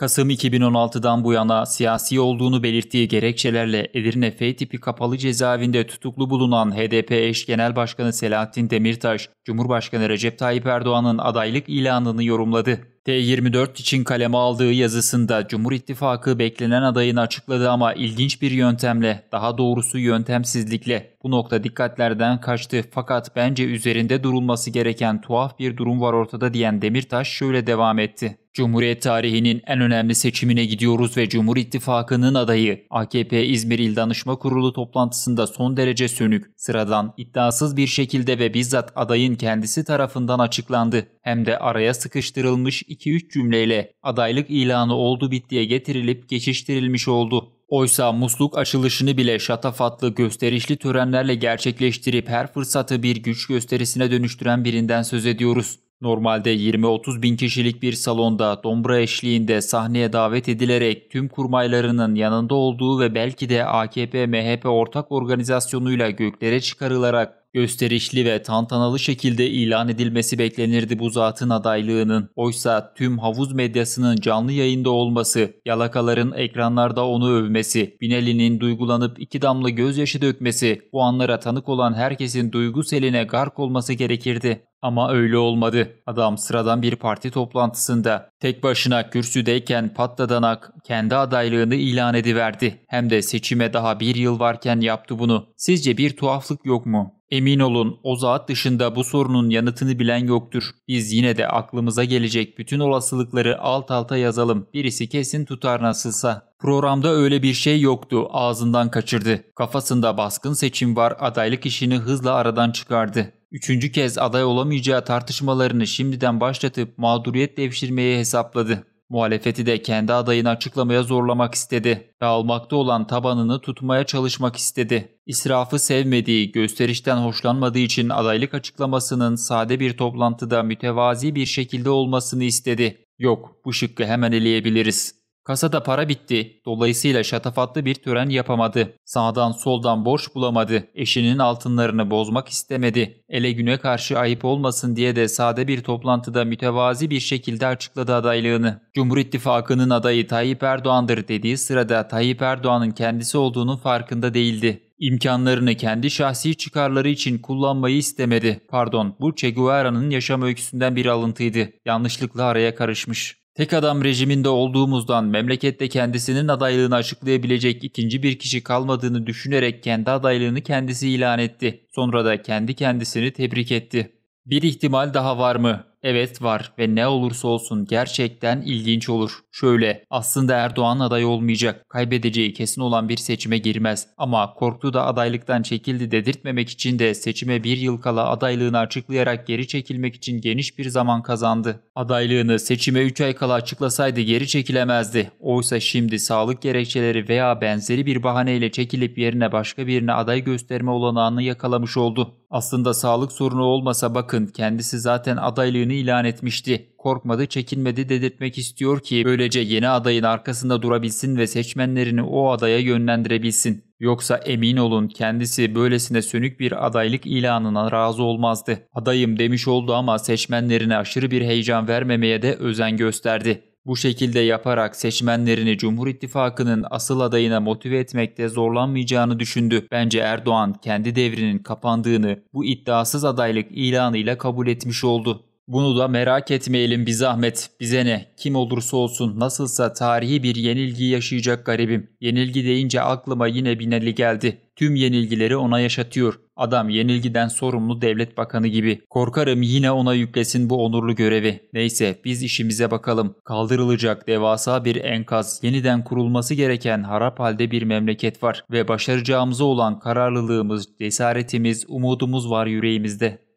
Kasım 2016'dan bu yana siyasi olduğunu belirttiği gerekçelerle Edirne F tipi kapalı cezaevinde tutuklu bulunan HDP eş genel başkanı Selahattin Demirtaş, Cumhurbaşkanı Recep Tayyip Erdoğan'ın adaylık ilanını yorumladı. T24 için kaleme aldığı yazısında Cumhur İttifakı beklenen adayını açıkladı ama ilginç bir yöntemle, daha doğrusu yöntemsizlikle. Bu nokta dikkatlerden kaçtı fakat bence üzerinde durulması gereken tuhaf bir durum var ortada diyen Demirtaş şöyle devam etti. Cumhuriyet tarihinin en önemli seçimine gidiyoruz ve Cumhur İttifakı'nın adayı AKP İzmir İl Danışma Kurulu toplantısında son derece sönük, sıradan, iddiasız bir şekilde ve bizzat adayın kendisi tarafından açıklandı. Hem de araya sıkıştırılmış 2-3 cümleyle adaylık ilanı oldu bittiye getirilip geçiştirilmiş oldu. Oysa musluk açılışını bile şatafatlı gösterişli törenlerle gerçekleştirip her fırsatı bir güç gösterisine dönüştüren birinden söz ediyoruz. Normalde 20-30 bin kişilik bir salonda dombra eşliğinde sahneye davet edilerek tüm kurmaylarının yanında olduğu ve belki de AKP-MHP ortak organizasyonuyla göklere çıkarılarak gösterişli ve tantanalı şekilde ilan edilmesi beklenirdi bu zatın adaylığının. Oysa tüm havuz medyasının canlı yayında olması, yalakaların ekranlarda onu övmesi, Binali'nin duygulanıp iki damla gözyaşı dökmesi, bu anlara tanık olan herkesin duygu seline gark olması gerekirdi. Ama öyle olmadı. Adam sıradan bir parti toplantısında tek başına kürsüdeyken patladanak kendi adaylığını ilan ediverdi. Hem de seçime daha bir yıl varken yaptı bunu. Sizce bir tuhaflık yok mu? Emin olun o zat dışında bu sorunun yanıtını bilen yoktur. Biz yine de aklımıza gelecek bütün olasılıkları alt alta yazalım. Birisi kesin tutar nasılsa. Programda öyle bir şey yoktu. Ağzından kaçırdı. Kafasında baskın seçim var. Adaylık işini hızla aradan çıkardı. Üçüncü kez aday olamayacağı tartışmalarını şimdiden başlatıp mağduriyet devşirmeye hesapladı. Muhalefeti de kendi adayını açıklamaya zorlamak istedi ve almakta olan tabanını tutmaya çalışmak istedi. İsrafı sevmediği, gösterişten hoşlanmadığı için adaylık açıklamasının sade bir toplantıda mütevazi bir şekilde olmasını istedi. Yok, bu şıkkı hemen eleyebiliriz. Kasada para bitti. Dolayısıyla şatafatlı bir tören yapamadı. Sağdan soldan borç bulamadı. Eşinin altınlarını bozmak istemedi. Ele güne karşı ayıp olmasın diye de sade bir toplantıda mütevazi bir şekilde açıkladı adaylığını. Cumhur İttifakı'nın adayı Tayyip Erdoğan'dır dediği sırada Tayyip Erdoğan'ın kendisi olduğunun farkında değildi. İmkanlarını kendi şahsi çıkarları için kullanmayı istemedi. Pardon, bu Che Guevara'nın yaşam öyküsünden bir alıntıydı. Yanlışlıkla araya karışmış. Tek adam rejiminde olduğumuzdan memlekette kendisinin adaylığını açıklayabilecek ikinci bir kişi kalmadığını düşünerek kendi adaylığını kendisi ilan etti. Sonra da kendi kendisini tebrik etti. Bir ihtimal daha var mı? Evet var ve ne olursa olsun gerçekten ilginç olur. Şöyle aslında Erdoğan aday olmayacak. Kaybedeceği kesin olan bir seçime girmez. Ama korktu da adaylıktan çekildi dedirtmemek için de seçime bir yıl kala adaylığını açıklayarak geri çekilmek için geniş bir zaman kazandı. Adaylığını seçime 3 ay kala açıklasaydı geri çekilemezdi. Oysa şimdi sağlık gerekçeleri veya benzeri bir bahaneyle çekilip yerine başka birine aday gösterme olanağını yakalamış oldu. Aslında sağlık sorunu olmasa bakın kendisi zaten adaylığını ilan etmişti. Korkmadı, çekinmedi dedirtmek istiyor ki böylece yeni adayın arkasında durabilsin ve seçmenlerini o adaya yönlendirebilsin. Yoksa emin olun kendisi böylesine sönük bir adaylık ilanına razı olmazdı. Adayım demiş oldu ama seçmenlerine aşırı bir heyecan vermemeye de özen gösterdi. Bu şekilde yaparak seçmenlerini Cumhur İttifakı'nın asıl adayına motive etmekte zorlanmayacağını düşündü. Bence Erdoğan kendi devrinin kapandığını bu iddiasız adaylık ilanıyla kabul etmiş oldu. Bunu da merak etmeyelim bir zahmet. Bize ne? Kim olursa olsun nasılsa tarihi bir yenilgi yaşayacak garibim. Yenilgi deyince aklıma yine Binali geldi. Tüm yenilgileri ona yaşatıyor. Adam yenilgiden sorumlu devlet bakanı gibi. Korkarım yine ona yüklesin bu onurlu görevi. Neyse biz işimize bakalım. Kaldırılacak devasa bir enkaz, yeniden kurulması gereken harap halde bir memleket var ve başaracağımıza olan kararlılığımız, cesaretimiz, umudumuz var yüreğimizde.